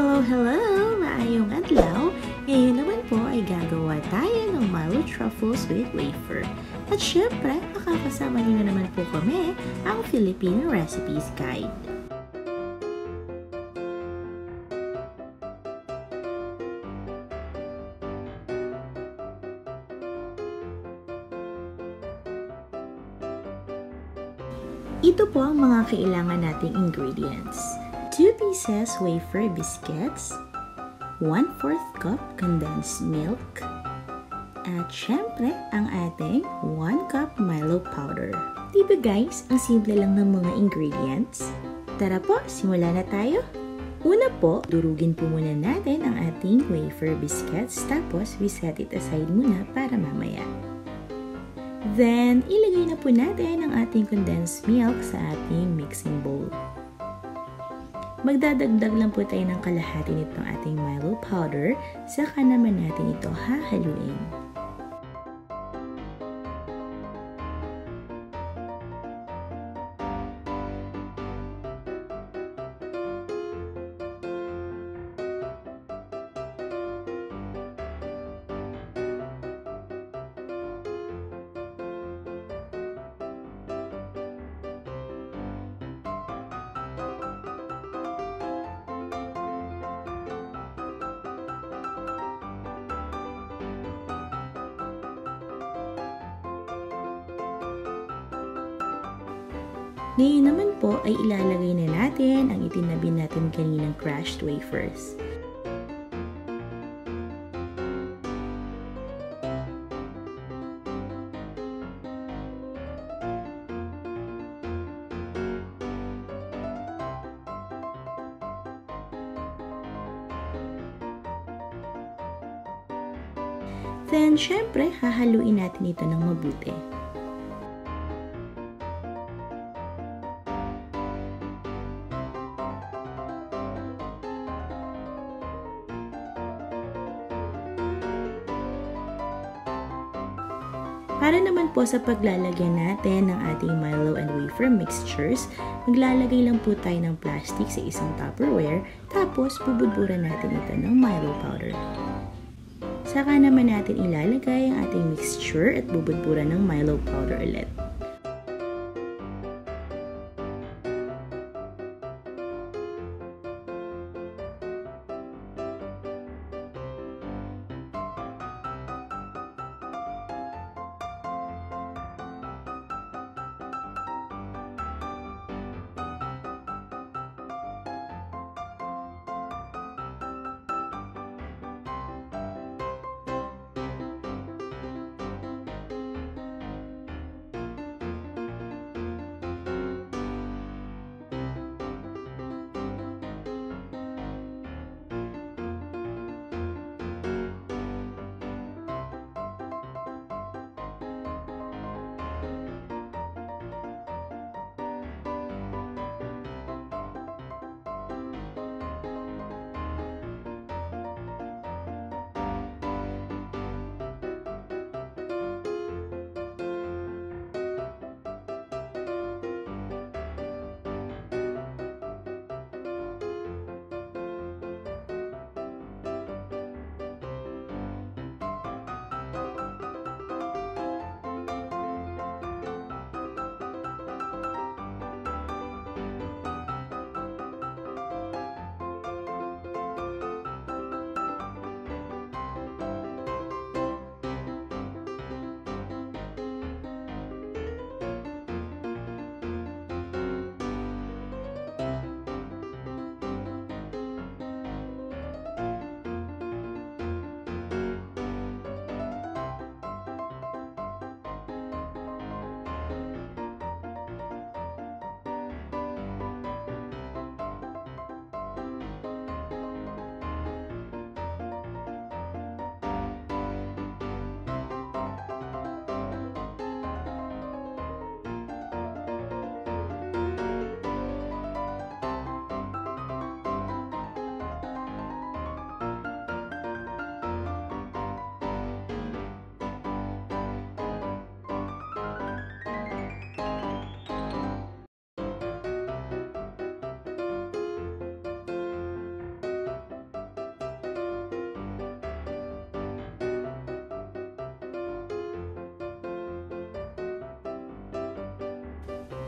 hello, hello! Maayong adlaw! Ngayon naman po ay gagawa tayo ng Milo Truffles with Wafer. At syempre, makakasama niyo na naman po kami ang Filipino Recipes Guide. Ito po ang mga kailangan nating ingredients. 2 pieces wafer biscuits, 1 4 cup condensed milk, at syempre ang ating 1 cup Milo powder. Diba guys, ang simple lang ng mga ingredients? Tara po, simula na tayo! Una po, durugin po muna natin ang ating wafer biscuits tapos we set it aside muna para mamaya. Then, ilagay na po natin ang ating condensed milk sa ating mixing bowl. Magdadagdag lang po tayo ng kalahati nitong ating Milo powder, saka naman natin ito hahaluin. Ngayon naman po ay ilalagay na natin ang itinabi natin kaninang crushed wafers. Then, syempre, hahaluin natin ito ng mabuti. Para naman po sa paglalagyan natin ng ating Milo and wafer mixtures, maglalagay lang po tayo ng plastic sa isang Tupperware, tapos bubudburan natin ito ng Milo powder. Saka naman natin ilalagay ang ating mixture at bubudburan ng Milo powder ulit.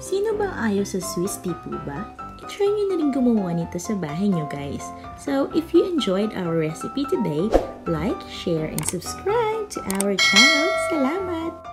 Sino ba ayaw sa Swiss tea po ba? I-try nyo na rin gumawa nito sa bahay nyo guys. So, if you enjoyed our recipe today, like, share, and subscribe to our channel. Salamat!